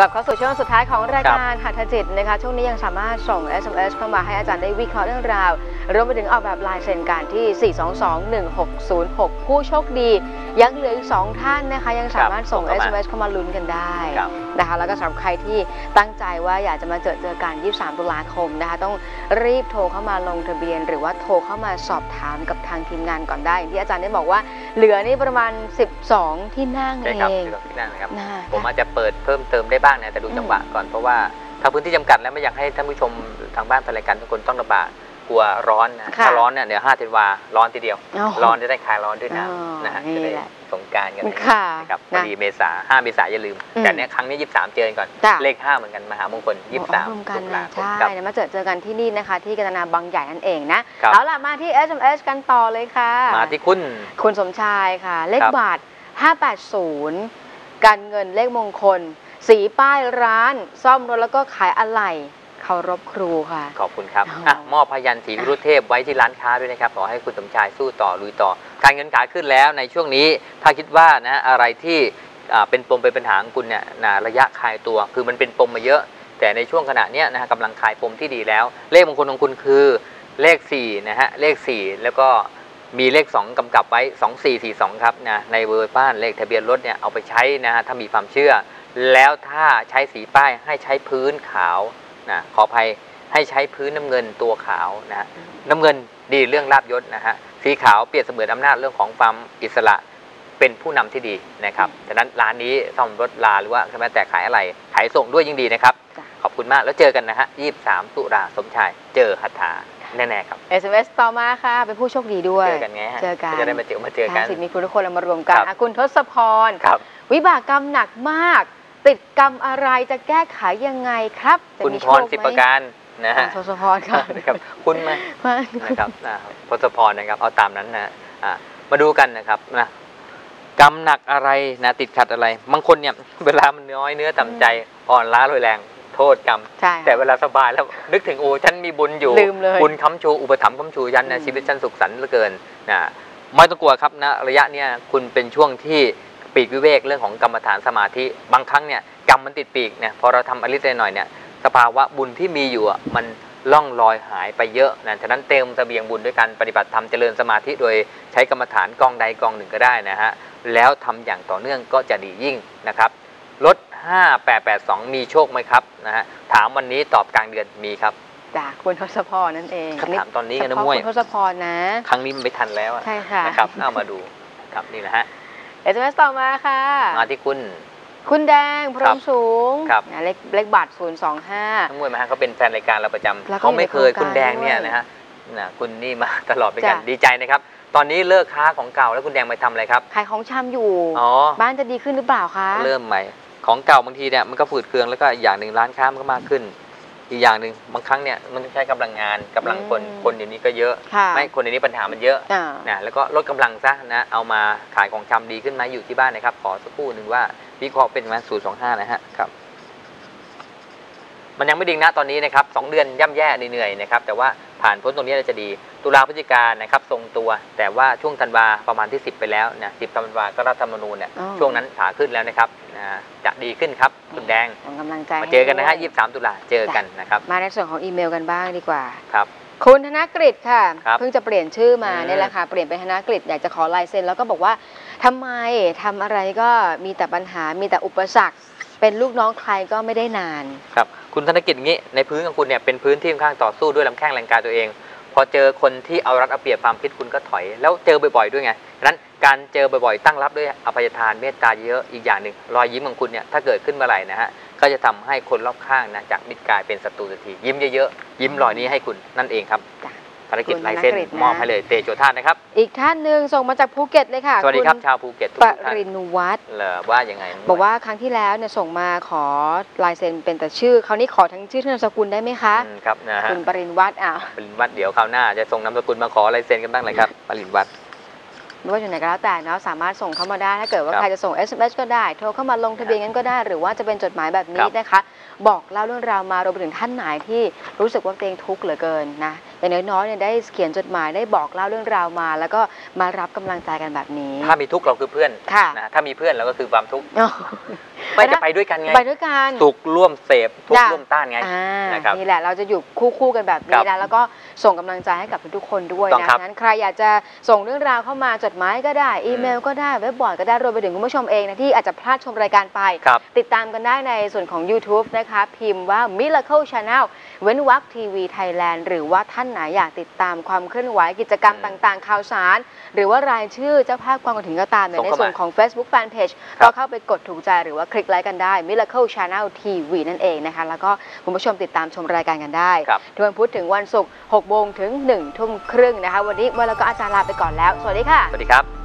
กลับเข้าสู่ช่วงสุดท้ายของรายการหัตถจิตนะคะช่วงนี้ยังสามารถส่ง SMS เข้ามาให้อาจารย์ได้วิเคราะห์เรื่องราวรวมไปถึงออกแบบลายเซ็นการที่ 4221606 ผู้โชคดี ยังเหลืออีก 2 ท่านนะคะ ยังสามารถส่งครับส่งเข้ามา SMS เข้ามาลุ้นกันได้ครับนะคะแล้วก็สำหรับใครที่ตั้งใจว่าอยากจะมาเจอเจอกัน 23 ตุลาคมนะคะต้องรีบโทรเข้ามาลงทะเบียน หรือว่าโทรเข้ามาสอบถามกับทางทีมงานก่อนได้อย่างที่อาจารย์ได้บอกว่า เหลือนี่ประมาณ 12 ที่นั่งใช่เอครับงที่เราที่นั่งนะครับนะคะผมอาจจะเปิดเพิ่มเติมได้บ้างนะแต่ดูอืมจังหวะก่อนเพราะว่าถ้าพื้นที่จำกัดแล้วไม่อยากให้ท่านผู้ชมทางบ้านทรายการทุกคนต้องลำบากกลัวร้อนนะค่ะถ้าร้อนเนี่ยเดี๋ยวห้าธันวาร้อนทีเดียวอ๋อร้อนจะได้คลายร้อนด้วยอ๋อน้ำนะฮะนี่จะได้แหละสงกรารกันค่ะนะครับพนะอดีเมษาห้าเมษาอย่าลืมอืม แต่เนี้ยครั้งนี้ยี่สิบสามเจอกันก่อนจ้ะเลขห้าเหมือนกันมหามงคลยี่สิบสามรวมกันตุลานะคมใช่ครับนะมาเจอเจอกันที่นี่นะคะ ที่กัตนาบางใหญ่นั่นเองนะครับเอาล่ะมาที่ SMS กันต่อเลยค่ะ มาที่คุณคุณสมชายค่ะ เลขครับบาท580 การเงินเลขมงคล สีป้ายร้าน ซ่อมรถแล้วก็ขายอะไหล่เคารพครูค่ะ ขอบคุณครับอ๋ออ่อะมอบพยันศรีวิรุธเทพไว้ที่ร้านค้าด้วยนะครับ ขอให้คุณสมชายสู้ต่อลุยต่อ การเงินขาขึ้นแล้วในช่วงนี้ ถ้าคิดว่านะอะไรที่อ่าเป็นปมเป็นปัญหาของคุณเนี่ยนะระยะคลายตัว คือมันเป็นปมมาเยอะ แต่ในช่วงขณะเนี้ยนะฮะกำลังคลายปมที่ดีแล้ว เลขมงคลของคุณคือเลข4นะฮะเลข 4 แล้วก็มีเลข 2กำกับไว้ 2442 ครับนะในเวอร์บ้านเลขทะเบียนรถเนี่ยเอาไปใช้นะฮะถ้ามีความเชื่อ แล้วถ้าใช้สีป้ายให้ใช้พื้นขาวนะขออภัยให้ใช้พื้นน้ำเงินตัวขาวนะฮะน้ำเงินดีเรื่องลาบยศนะฮะสีขาวเปรียบเสมือนอำนาจเรื่องของความอิสระเป็นผู้นำที่ดีนะครับฉะนั้นร้านนี้ซ่อมรถลาหรือว่าแม้แต่ขายอะไรขายส่งด้วยยิ่งดีนะครับจ้ะขอบคุณมากแล้วเจอกันนะฮะ23ตุลาสมชาย เจอหัตถาแน่ ๆ ครับ SMS ต่อมาค่ะ เป็นผู้โชคดีด้วย เจอกันไงฮะเจอกันจะได้มาเจอมาเจอกันสิทธิ์มีคุณทุกคนเรามารวมกันครับอะคุณทศพรครับวิบากกรรมหนักมาก ติดกรรมอะไรจะแก้ไขยังไงครับจะคุณมีพโชรคสิบไหมประการนะฮะทศพรค่ะ นะครับคุณไหมว่านะครับนะพศพรนะครับ เอาตามนั้นนะอะมาดูกันนะครับนะกรรมหนักอะไรนะติดขัดอะไร บางคนเนี่ย เวลามันน้อยเนื้อต่ำใจอ่อนล้าลอยแรง โทษกรรม ใช่ แต่เวลาสบายแล้วนึกถึงโอ้ฉันมีบุญอยู่ ลืมเลยบุญค้ำชู อุปถัมภ์ค้ำชูยันอืนะมชีวิตฉันสุขสันต์เหลือเกินนะไม่ต้องกลัวครับนะระยะเนี้ยคุณเป็นช่วงที่ ปีกวิเวกเรื่องของกรรมฐานสมาธิบางครั้งเนี่ยกรรมมันติดปีกเนี่ยพอเราทำอริสหน่อยเนี่ยสภาวะบุญที่มีอยู่อะมันล่องลอยหายไปเยอะนะฉะนั้นเติมเสบียงบุญด้วยการปฏิบัติธรรมเจริญสมาธิโดยใช้กรรมฐานกองใดกองหนึ่งก็ได้นะฮะแล้วทำอย่างต่อเนื่องก็จะดียิ่งนะครับรถ5882 มีโชคไหมครับนะฮะถามวันนี้ตอบกลางเดือนมีครับจากคุณทศพรนั่นเองคำถามตอนนี้กันเฉนะพาะมวยคุณทศพรนะ ครั้งนี้มันไม่ทันแล้วอะใช่ค่ะนะครับเอามาดูครับนี่แหละฮะ SMS ต่อมาค่ะ มาที่คุณ คุณแดงพรครัหมบสูงครับ นะเลขเลขบัตร025 น้องมวยมาฮะเขาเป็นแฟนรายการเราประจำแล้วก็เขาไม่เคยอยู่ในโครงการคุณแดงเนี่ยด้วยนะฮะนะคุณนี่มาตลอดเป็นกันจ้ะ ดีใจนะครับ ตอนนี้เลิกค้าของเก่าแล้วคุณแดงไปทำอะไรครับขายของชำอยู่ อ๋อ บ้านจะดีขึ้นหรือเปล่าคะ เริ่มใหม่ ของเก่าบางทีเนี่ยมันก็ฝืดเคืองแล้วก็อีกอย่างหนึ่งร้านค้ามันก็มากขึ้น อีกอย่างหนึ่งบางครั้งเนี่ยมันต้องใช้กำลังงานกำลังคนคนเดี๋ยวนี้ก็เยอะค่ะไม่คนเดี๋ยวนี้ปัญหามันเยอะอ่านะแล้วก็ลดกำลังซะนะเอามาขายของชำดีขึ้นไหมอยู่ที่บ้านนะครับ ขอสักครู่หนึ่งว่าวิเคราะห์เป็นมาศูนย์สองห้านะฮะครับ มันยังไม่ดิ่งนะตอนนี้นะครับสองเดือนย่ำแย่เหนื่อยๆนะครับแต่ว่าผ่านพ้นตรงนี้แล้วจะดี ตุลาพฤศจิกายนนะครับทรงตัว แต่ว่าช่วงธันวาประมาณที่ 10 ไปแล้วนะสิบธันวาก็รัฐธรรมนูญเนี่ยอ๋อ ช่วงนั้นขาขึ้นแล้วนะครับนะจะดีขึ้นครับคุณแดงส่งกำลังใจมาเจอกันนะฮะให้ด้วย23ตุลาเจอกันนะครับมาในส่วนของอีเมลกันบ้างดีกว่า ครับ คุณธนกฤษค่ะ ครับเพิ่งจะเปลี่ยนชื่อมาอืม เนี่ยแหละค่ะ เปลี่ยนเป็นธนกฤษอยากจะขอลายเซ็นแล้วก็บอกว่าทำไมทำอะไรก็มีแต่ปัญหา มีแต่อุปสรรค เป็นลูกน้องใครก็ไม่ได้นาน ครับคุณธนกิจอย่างนี้ในพื้นของคุณเนี่ยเป็นพื้นที่ค่อนข้างต่อสู้ด้วยลำแข้งแรงกายตัวเอง พอเจอคนที่เอารัดเอาเปรียบความคิดคุณก็ถอย แล้วเจอบ่อยๆด้วยไงนั้นการเจอบ่อยๆ ตั้งรับด้วยอภัยทานเมตตาเยอะอีกอย่างหนึ่งรอยยิ้มของคุณเนี่ยถ้าเกิดขึ้นเมื่อไหร่นะฮะก็จะทำให้คนรอบข้างนะจากมิตรกลายเป็นศัตรูทันทียิ้มเยอะๆยิ้มรอยนี้ให้คุณนั่นเองครับ ภารกิจคุณลายเส้นธนกฤษนะมอบให้เลยเตโจท่านนะครับ อีกท่านหนึ่งส่งมาจากภูเก็ตเลยค่ะ สวัสดีครับณชาวภูเก็ตทุกปท่านรินวัฒน์เหรอว่ายังไง บอกว่าครั้งที่แล้วเนี่ยส่งมาขอลายเซ็นเป็นแต่ชื่อคราวนี้ขอทั้งชื่อทั้งนามสกุลได้ไหมคะอืมครับนะฮะคุณปรินวัฒน์อะปรินวัดเดี๋ยวคราวหน้าจะส่งนามสกุลมาขอลายเซ็นกันบ้างเลยครับปรินวัดไม่ว่าอยู่ไหนก็แล้วแต่เนาะสามารถส่งเข้ามาได้ถ้าเกิดว่าครับใครจะส่ง SMS ก็ได้ โทรเข้ามาลงทะเบียนกันก็ได้ หรือว่าจะเป็นจดหมายแบบนี้ครับนะคะ บอกเล่าเรื่องราวมารวมไปถึงท่านไหนที่รู้สึกว่าตัวเองทุกข์เหลือเกินนะอย่างน้อยๆเนี่ยได้เขียนจดหมายได้บอกเล่าเรื่องราวมา แล้วก็มารับกำลังใจกันแบบนี้ ถ้ามีทุกข์เราคือเพื่อนค่ะนะถ้ามีเพื่อนเราก็คือความทุกข์อ๋อ ไม่จะไปด้วยกันไงไปด้วยกันสุขร่วมเสพทุกข์จ้ะร่วมต้านไงอ่านะครับนี่แหละเราจะอยู่คู่คู่ๆกันแบบครันี้บนะแล้วก็ส่งกำลังใจให้กับทุกๆคนด้วยต้องนะครับงั้นใครอยากจะส่งเรื่องราวเข้ามาจดหมายก็ได้ อีเมลก็ได้เว็บบอร์ดก็ได้รวมไปถึงคุณผู้ชมเองนะที่อาจจะพลาดชมรายการไปครับติดตามกันได้ในส่วนของ YouTube นะคะพิมพ์ว่า Miracle Channel เว้นวักทีวีไทยแลนด์หรือว่าท่านไหนอยากติดตามความเคลื่อนไหวกิจกรรมอืมต่างๆ ข่าวสาร หรือว่ารายชื่อเจ้าภาพความกระถิ่นก็ตามเนี่ยส่งในเข้ามาส่วนของ Facebook Fanpage ครับก็เข้าไปกดถูกใจหรือว่าคลิกไลค์กันได้ Miracle Channel TV นั่นเองนะคะ แล้วก็คุณผู้ชมติดตามชมรายการกันได้ครับทุกวันพุธถึงวันศุกร์6โมงถึง1ทุ่มครึ่งนะคะ วันนี้เมื่อแล้วก็อาจารย์ลาไปก่อนแล้ว สวัสดีค่ะ สวัสดีครับ